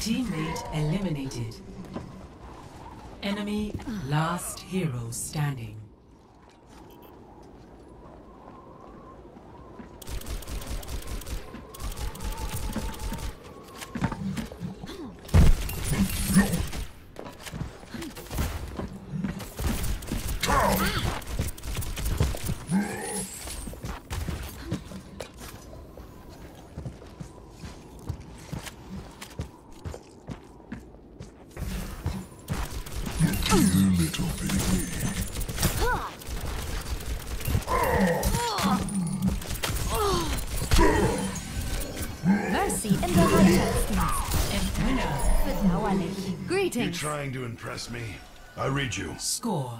Teammate eliminated. Enemy last hero standing. You little baby. Mercy in der Handelsdienst. And winner. Bedauerlich. You Greetings. trying to impress me? I read you. Score